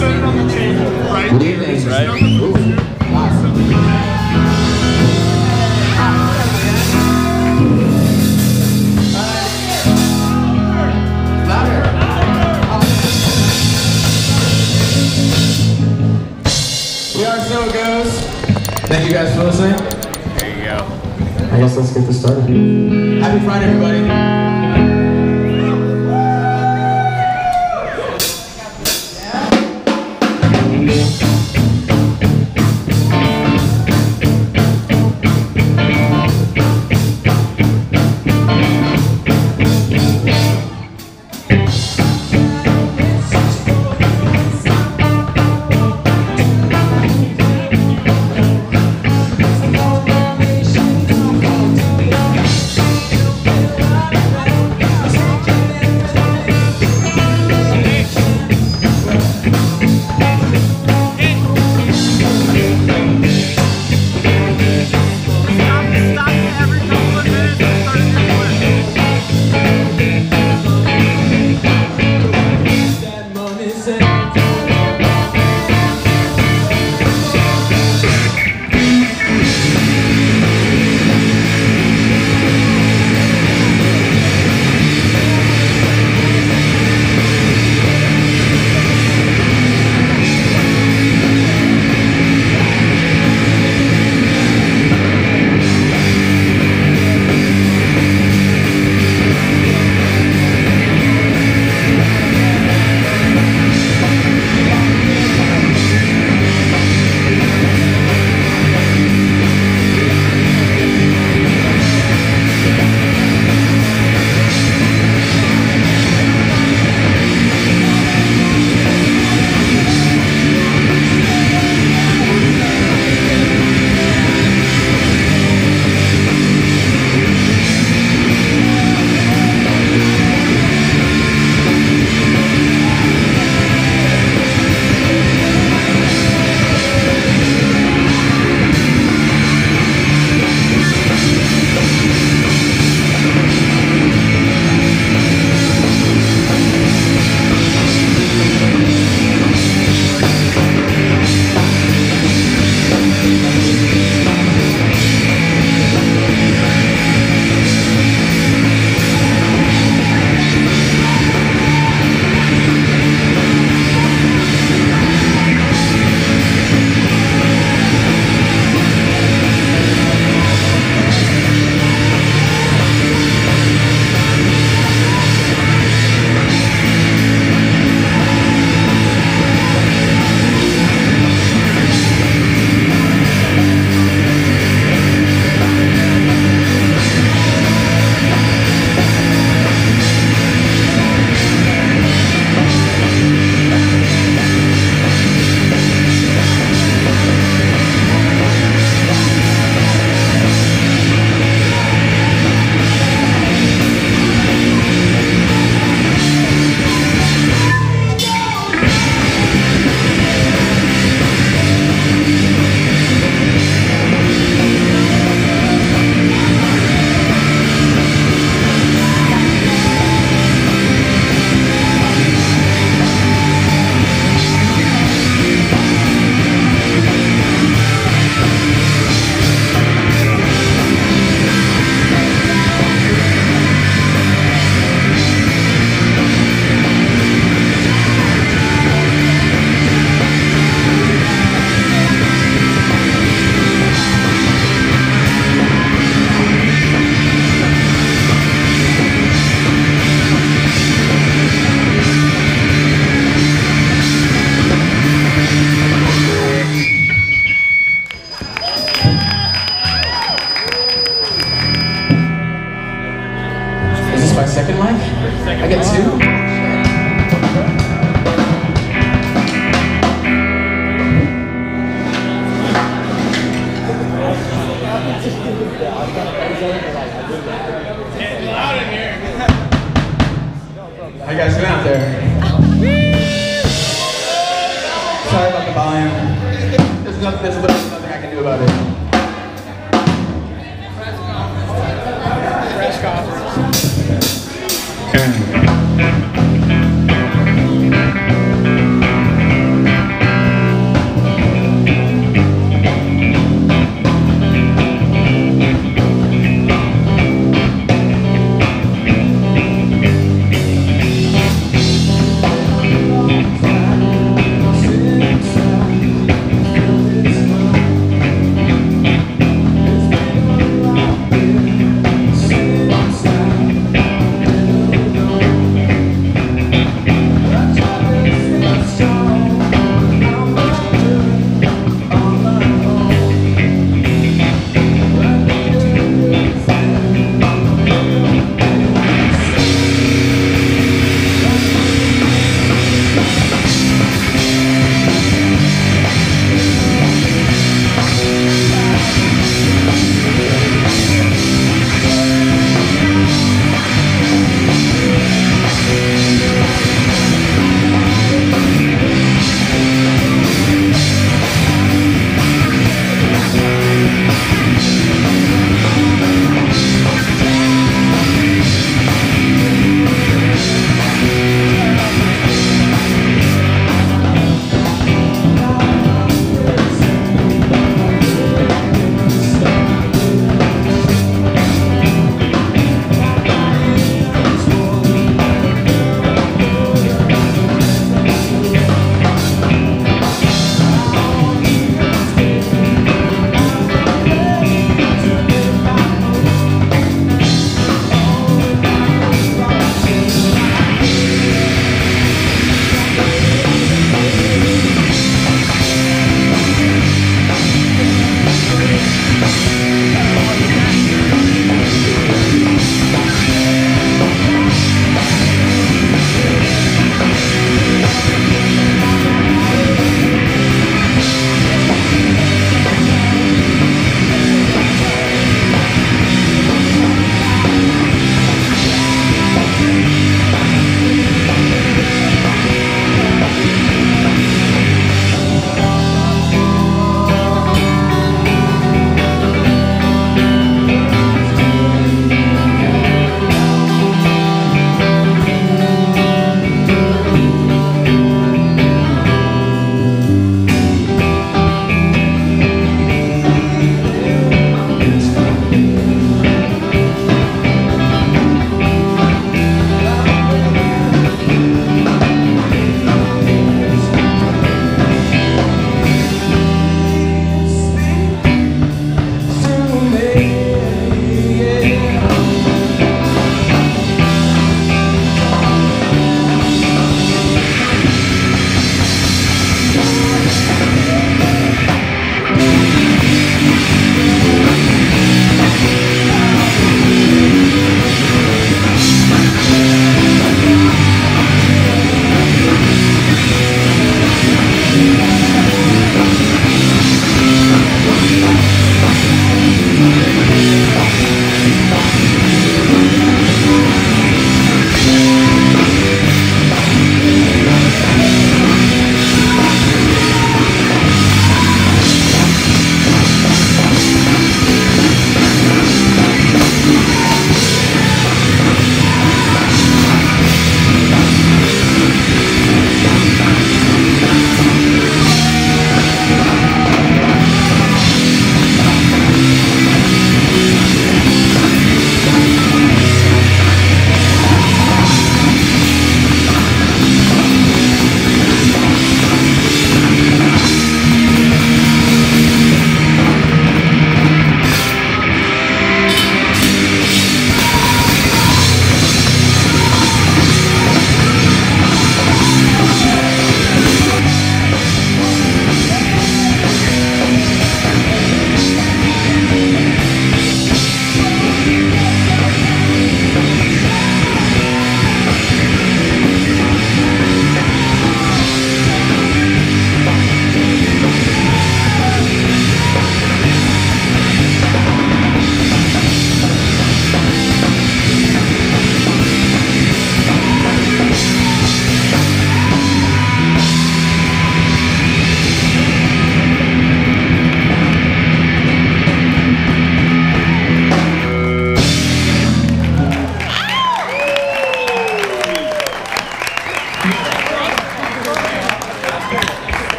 set it on the table right Good here. evening. Right. Ooh. We are So It Goes. Thank you guys for listening. There you go. I guess let's get this started. Happy Friday, everybody. and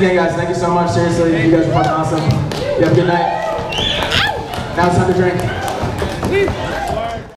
Again, guys. Thank you so much. Seriously, you guys are fucking awesome. You have a good night. Now it's time to drink.